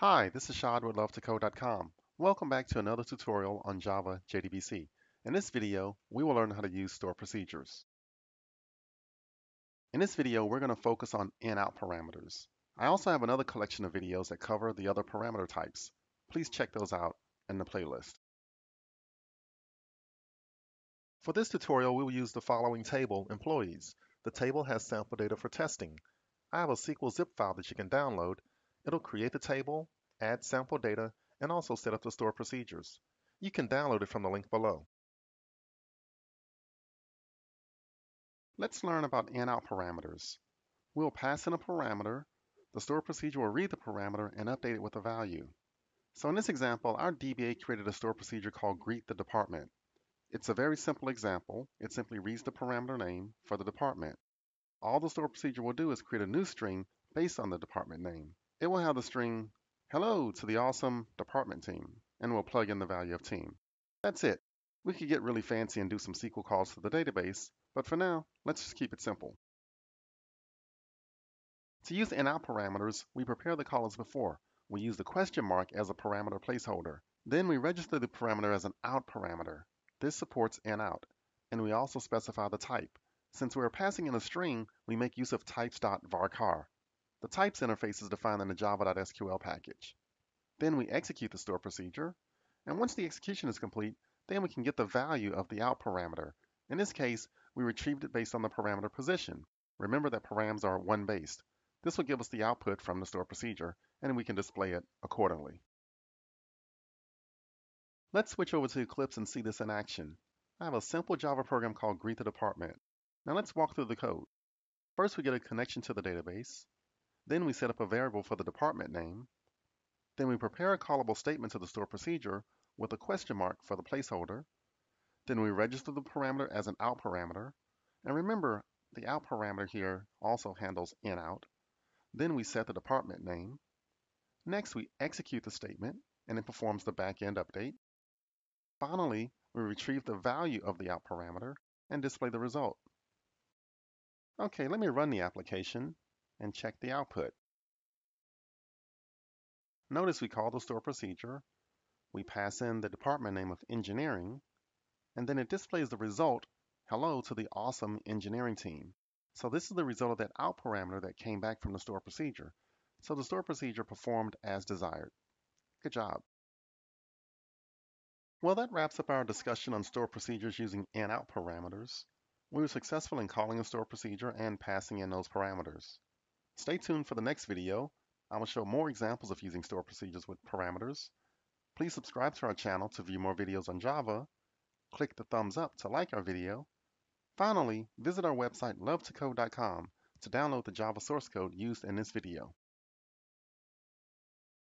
Hi, this is Shad with luv2code.com. Welcome back to another tutorial on Java JDBC. In this video, we will learn how to use store procedures. In this video, we're going to focus on in-out parameters. I also have another collection of videos that cover the other parameter types. Please check those out in the playlist. For this tutorial, we will use the following table, employees. The table has sample data for testing. I have a SQL zip file that you can download It'll create the table, add sample data, and also set up the store procedures. You can download it from the link below. Let's learn about in-out parameters. We'll pass in a parameter, the store procedure will read the parameter and update it with a value. So in this example, our DBA created a store procedure called greet the department. It's a very simple example. It simply reads the parameter name for the department. All the store procedure will do is create a new string based on the department name. It will have the string hello to the awesome department team, and we'll plug in the value of team. That's it. We could get really fancy and do some SQL calls to the database, but for now, let's just keep it simple. To use in-out parameters, we prepare the call as before. We use the question mark as a parameter placeholder. Then we register the parameter as an out parameter. This supports in-out. And we also specify the type. Since we're passing in a string, we make use of types.varchar. The types interface is defined in the java.sql package. Then we execute the store procedure, and once the execution is complete, then we can get the value of the out parameter. In this case, we retrieved it based on the parameter position. Remember that params are one-based. This will give us the output from the store procedure, and we can display it accordingly. Let's switch over to Eclipse and see this in action. I have a simple Java program called Greet the Department. Now let's walk through the code. First, we get a connection to the database. Then we set up a variable for the department name. Then we prepare a callable statement to the store procedure with a question mark for the placeholder. Then we register the parameter as an out parameter. And remember, the out parameter here also handles in out. Then we set the department name. Next, we execute the statement, and it performs the backend update. Finally, we retrieve the value of the out parameter and display the result. Okay, let me run the application and check the output. Notice we call the store procedure, we pass in the department name of engineering, and then it displays the result, hello to the awesome engineering team. So this is the result of that out parameter that came back from the store procedure. So the store procedure performed as desired. Good job. Well, that wraps up our discussion on store procedures using in-out parameters. We were successful in calling a store procedure and passing in those parameters. Stay tuned for the next video. I will show more examples of using store procedures with parameters. Please subscribe to our channel to view more videos on Java. Click the thumbs up to like our video. Finally, visit our website luv2code.com to download the Java source code used in this video.